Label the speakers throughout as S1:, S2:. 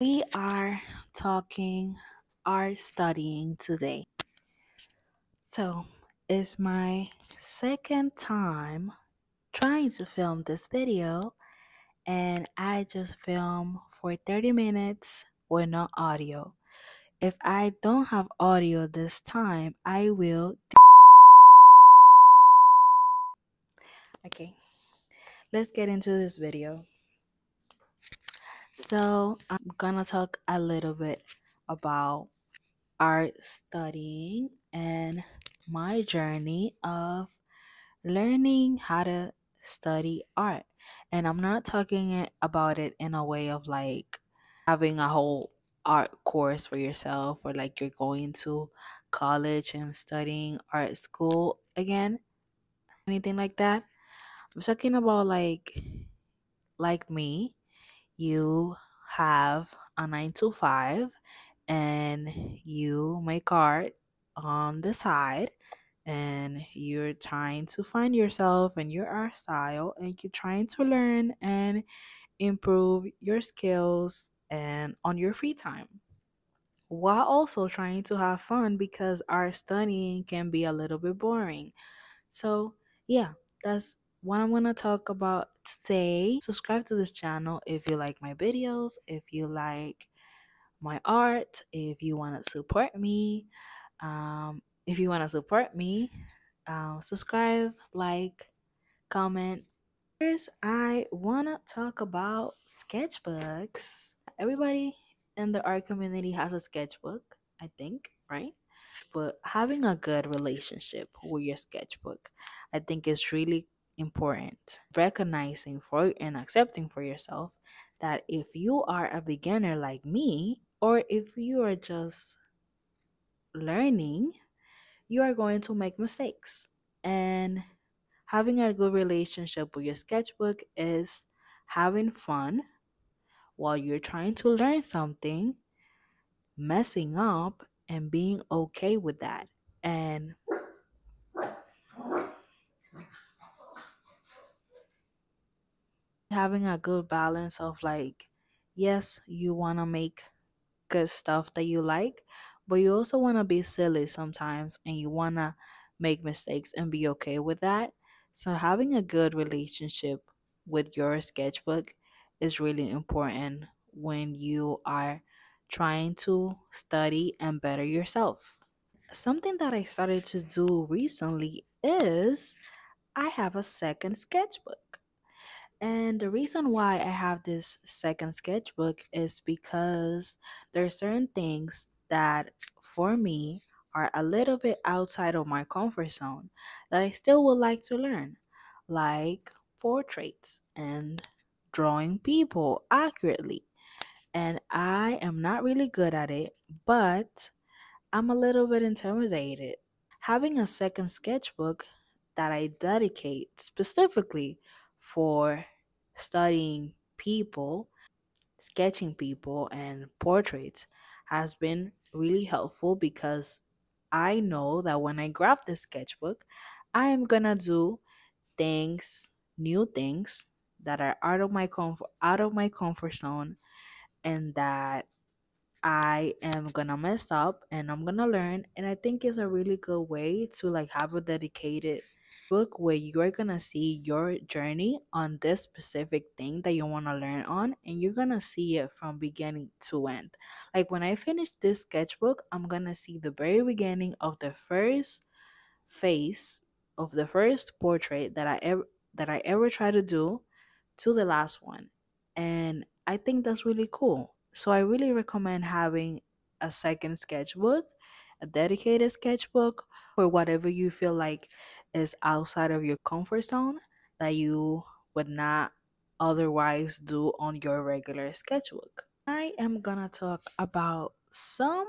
S1: We are talking, are studying today. So, it's my second time trying to film this video, and I just film for 30 minutes with no audio. If I don't have audio this time, I will. Okay, let's get into this video. So, I'm gonna talk a little bit about art studying and my journey of learning how to study art. And I'm not talking about it in a way of like having a whole art course for yourself or like you're going to college and studying art school again, anything like that. I'm talking about like like me, you have a 9 to 5 and you make art on the side and you're trying to find yourself and your art style and you're trying to learn and improve your skills and on your free time while also trying to have fun because art studying can be a little bit boring. So yeah that's what i'm gonna talk about today. Subscribe to this channel if you like my videos if you like my art if you want to support me um, if you want to support me uh, subscribe like comment. First i want to talk about sketchbooks. Everybody in the art community has a sketchbook i think right? But having a good relationship with your sketchbook i think is really important recognizing for and accepting for yourself that if you are a beginner like me or if you are just learning you are going to make mistakes. And having a good relationship with your sketchbook is having fun while you're trying to learn something messing up and being okay with that. And having a good balance of like yes you want to make good stuff that you like but you also want to be silly sometimes and you want to make mistakes and be okay with that. So having a good relationship with your sketchbook is really important when you are trying to study and better yourself. Something that i started to do recently is i have a second sketchbook and the reason why I have this second sketchbook is because there are certain things that for me are a little bit outside of my comfort zone that I still would like to learn, like portraits and drawing people accurately. And I am not really good at it, but I'm a little bit intimidated. Having a second sketchbook that I dedicate specifically for studying people, sketching people, and portraits has been really helpful because I know that when I grab the sketchbook, I am gonna do things, new things that are out of my comfort out of my comfort zone and that I am gonna mess up and I'm gonna learn and I think it's a really good way to like have a dedicated book where you're gonna see your journey on this specific thing that you want to learn on and you're gonna see it from beginning to end. Like when I finish this sketchbook, I'm gonna see the very beginning of the first face of the first portrait that I ever that I ever try to do to the last one. And I think that's really cool. So I really recommend having a second sketchbook, a dedicated sketchbook for whatever you feel like is outside of your comfort zone that you would not otherwise do on your regular sketchbook. I am gonna talk about some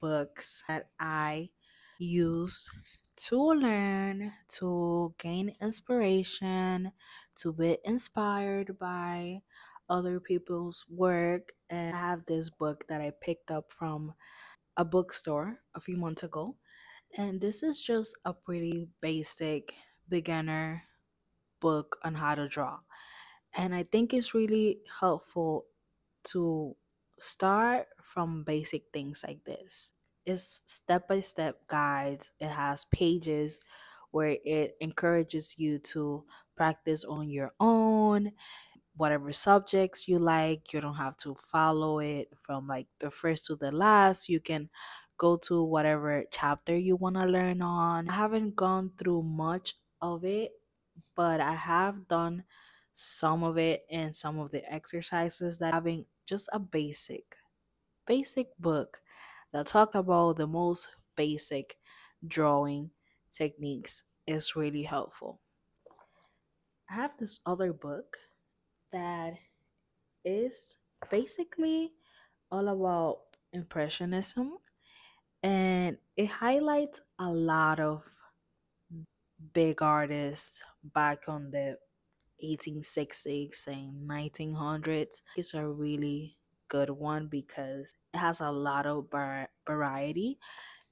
S1: books that I use to learn, to gain inspiration, to be inspired by other people's work. And I have this book that I picked up from a bookstore a few months ago. And this is just a pretty basic beginner book on how to draw. And I think it's really helpful to start from basic things like this. It's step by step guides. It has pages where it encourages you to practice on your own whatever subjects you like. You don't have to follow it from like the first to the last. You can go to whatever chapter you want to learn on. I haven't gone through much of it, but I have done some of it and some of the exercises that having just a basic basic book that talk about the most basic drawing techniques is really helpful. I have this other book that is basically all about impressionism and it highlights a lot of big artists back on the 1860s and 1900s. It's a really good one because it has a lot of var- variety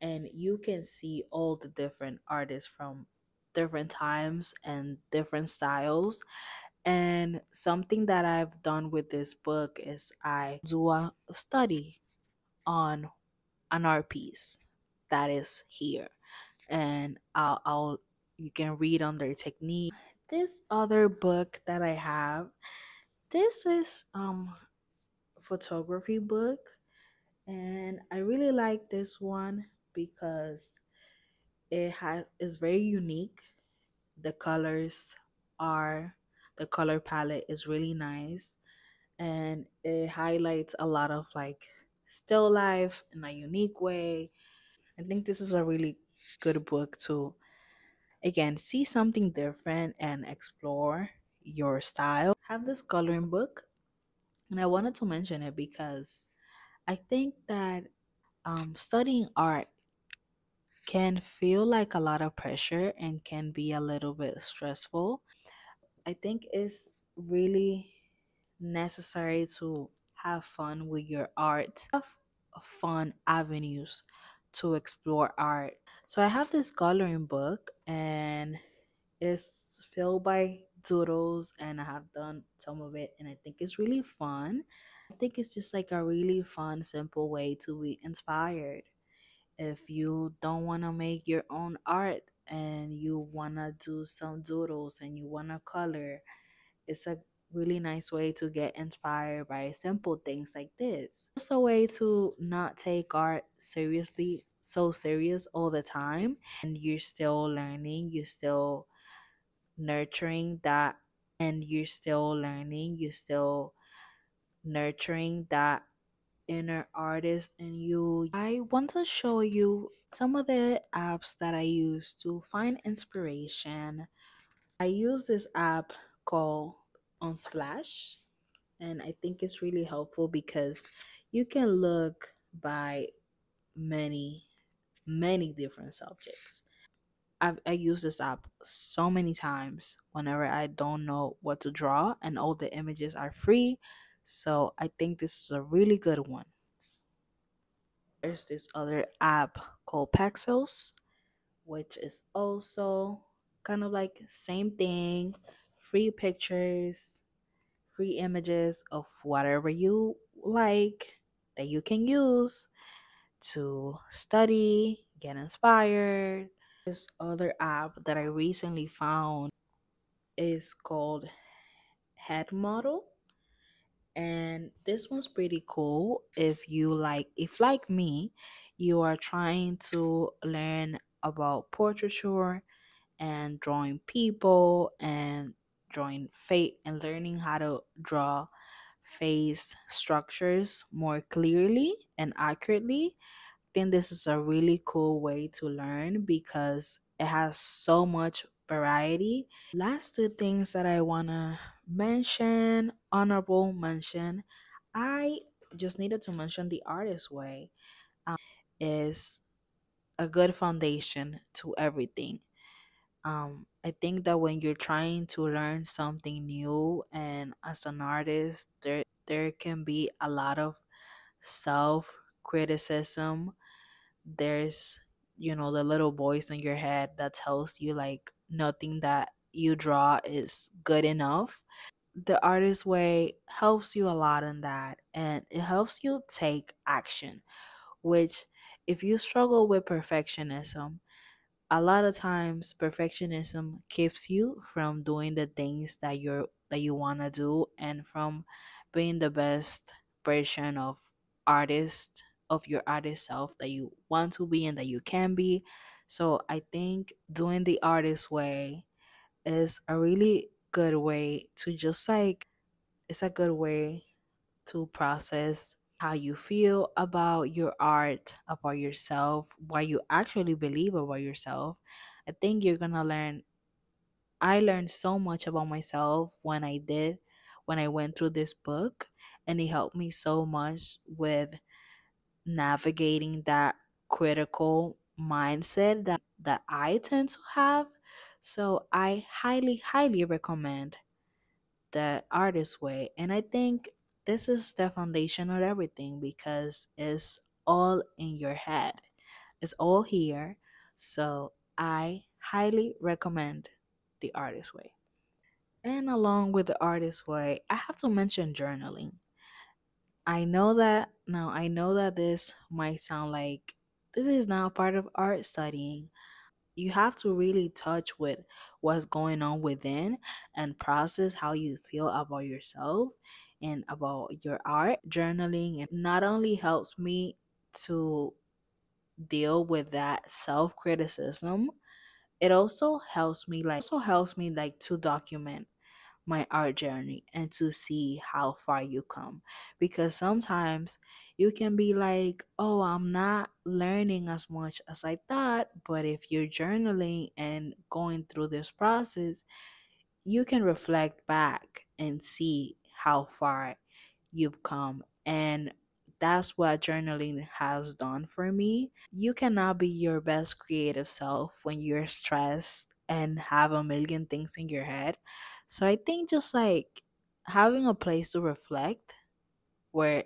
S1: and you can see all the different artists from different times and different styles and something that I've done with this book is I do a study on an art piece that is here. And I'll, I'll you can read on their technique. This other book that I have, this is um photography book and I really like this one because it has is very unique. The colors are the color palette is really nice and it highlights a lot of like still life in a unique way. I think this is a really good book to again see something different and explore your style. I have this coloring book and I wanted to mention it because I think that um, studying art can feel like a lot of pressure and can be a little bit stressful. I think it's really necessary to have fun with your art, have fun avenues to explore art. So I have this coloring book and it's filled by doodles and I have done some of it and I think it's really fun. I think it's just like a really fun, simple way to be inspired. If you don't want to make your own art and you want to do some doodles and you want to color, it's a really nice way to get inspired by simple things like this. It's a way to not take art seriously, so serious all the time, and you're still learning, you're still nurturing that, and you're still learning, you're still nurturing that inner artist in you. I want to show you some of the apps that I use to find inspiration. I use this app called Unsplash, and I think it's really helpful because you can look by many, many different subjects. I've I use this app so many times whenever I don't know what to draw, and all the images are free. So I think this is a really good one. There's this other app called Pexels, which is also kind of like same thing, free pictures, free images of whatever you like that you can use to study, get inspired. This other app that I recently found is called Head Model. And this one's pretty cool if you like if like me, you are trying to learn about portraiture and drawing people and drawing fate and learning how to draw face structures more clearly and accurately I think this is a really cool way to learn because it has so much variety. Last two things that I want to mention, honorable mention, I just needed to mention the artist way um, is a good foundation to everything. Um, I think that when you're trying to learn something new and as an artist, there there can be a lot of self criticism there's you know the little voice in your head that tells you like nothing that you draw is good enough the artist way helps you a lot in that and it helps you take action which if you struggle with perfectionism a lot of times perfectionism keeps you from doing the things that you're that you want to do and from being the best version of artist of your artist self that you want to be and that you can be so i think doing the artist way is a really good way to just like it's a good way to process how you feel about your art, about yourself, what you actually believe about yourself. I think you're gonna learn. I learned so much about myself when I did, when I went through this book, and it helped me so much with navigating that critical mindset that that I tend to have. So I highly, highly recommend the artist way. And I think this is the foundation of everything because it's all in your head, it's all here. So I highly recommend the artist way. And along with the artist way, I have to mention journaling. I know that now I know that this might sound like this is not part of art studying, you have to really touch with what's going on within and process how you feel about yourself and about your art. Journaling it not only helps me to deal with that self-criticism it also helps me like also helps me like to document my art journey and to see how far you come. Because sometimes you can be like oh i'm not learning as much as i thought but if you're journaling and going through this process you can reflect back and see how far you've come and that's what journaling has done for me. You cannot be your best creative self when you're stressed and have a million things in your head. So I think just like having a place to reflect where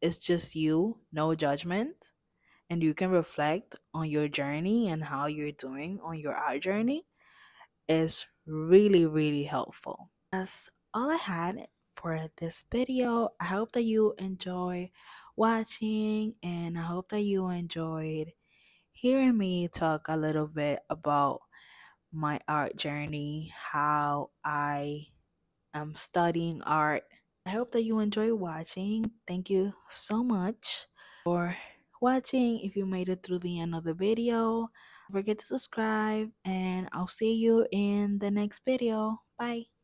S1: it's just you, no judgment, and you can reflect on your journey and how you're doing on your art journey is really, really helpful. That's all I had for this video. I hope that you enjoy watching and I hope that you enjoyed hearing me talk a little bit about my art journey, how I am studying art. I hope that you enjoy watching. Thank you so much for watching. If you made it through the end of the video, forget to subscribe and I'll see you in the next video. Bye.